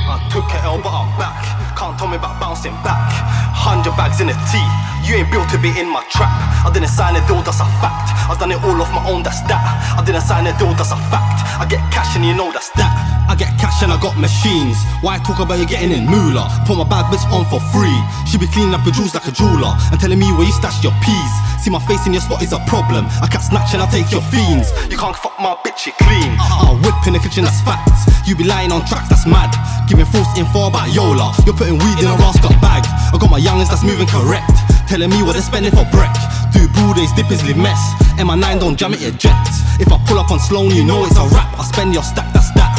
I took an L, but I'm back. Can't tell me about bouncing back. Hundred bags in a tee. You ain't built to be in my trap. I didn't sign a deal, that's a fact. I've done it all off my own, that's that. I didn't sign a deal, that's a fact. I get cash and you know that's that. I get cash and I got machines. Why talk about you getting in moolah? Put my bad bitch on for free. She be cleaning up your jewels like a jeweler and telling me where you stash your peas. See my face in your spot is a problem. I can't snatch and I take your fiends. You can't fuck my bitch, you clean. Uh-uh. I'll whip in the kitchen, that's facts. You be lying on tracks, that's mad. Giving false info about Yola. You're putting weed in a rascal bag. I got my youngins that's moving correct. Telling me what they're spending for break. Do days, dip is live mess. And my 9 don't jam it, ejects. If I pull up on Sloan, you know it's a rap. I spend your stack, that's that.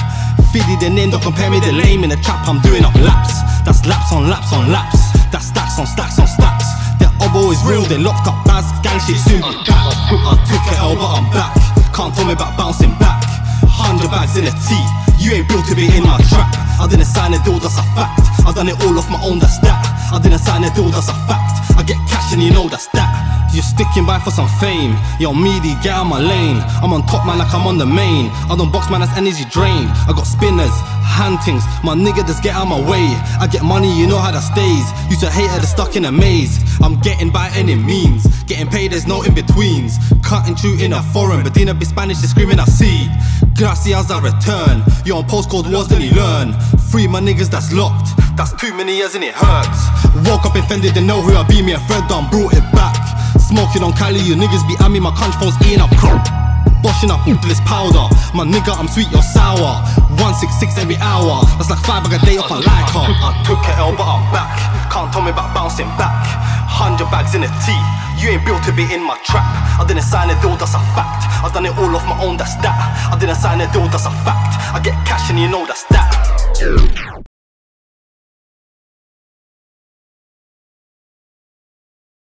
Fiddy the name, don't compare me the lame in the trap. I'm doing up laps. That's laps on laps on laps. That's stacks on stacks on stacks. Their oboe is real, they locked up baz, gang shit soon be back. I took it L, but I'm back. Can't tell me about bouncing back. Hundred bags in a T. You ain't built to be in my trap. I didn't sign a deal, that's a fact. I've done it all off my own, that's that. I didn't sign a deal, that's a fact. I get cash and you know that's that. You're sticking by for some fame. Yo, meaty, get out my lane. I'm on top, man, like I'm on the main. I don't box, man, that's energy drained. I got spinners, hantings. My nigga, just get out my way. I get money, you know how that stays. Used to hate her, stuck in a maze. I'm getting by any means. Getting paid, there's no in betweens. Cutting through in a foreign, but Dina be Spanish, they screaming, I see. Gracias, I return. You're on postcode wars, then you learn. Free my niggas that's locked. That's too many years and it hurts. Woke up offended, didn't know who I be. Me a thread done, brought it back. Smoking on Cali, you niggas be at me, my conch phone's eating up crop. Boshing up all this powder. My nigga, I'm sweet, you're sour. 166 every hour. That's like five bag a day off a like her. I took it L, but I'm back. Can't tell me about bouncing back. Hundred bags in a T. You ain't built to be in my trap. I didn't sign a deal, that's a fact. I've done it all off my own, that's that. I didn't sign a deal, that's a fact. I get cash and you know that's that.